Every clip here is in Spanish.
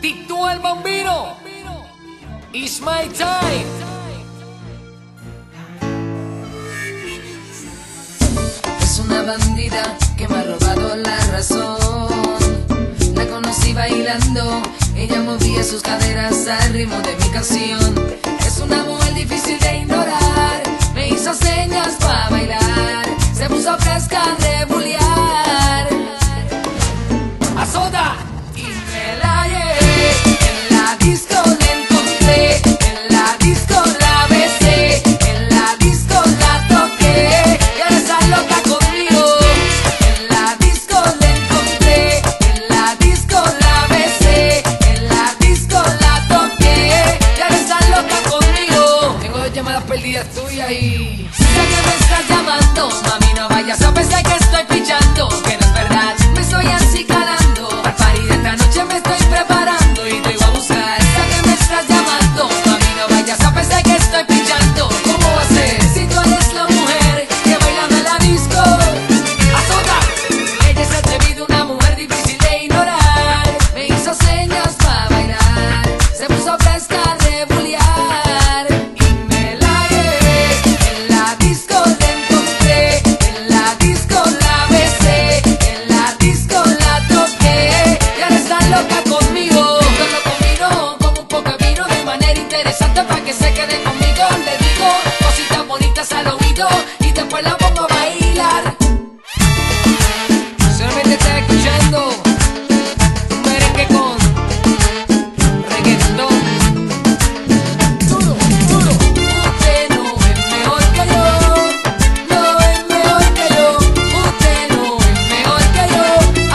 Tito el Bambino. It's my time. Es una bandida que me ha robado la razón. La conocí bailando, ella movía sus caderas al ritmo de mi canción. Es una mujer difícil de llamadas perdidas tuyas y... Sé que me estás llamando, mami, no vayas a pensar que estoy pillando, que para que se quede conmigo. Le digo cositas bonitas al oído y después la pongo a bailar. Solamente está escuchando merengue con reggaetón. Duro, duro. Usted no es mejor que yo, no es mejor que yo. Usted no es mejor que yo,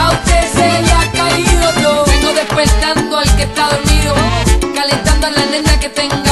a usted se le ha caído yo. Vengo despertando al que está dormido, calentando a la nena que tengo.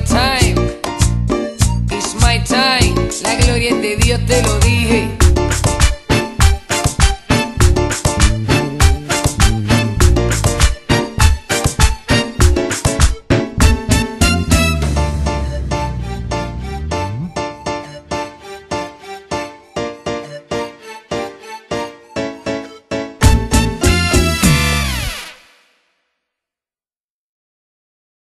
my time, it's my time. La gloria es de Dios, te lo dije.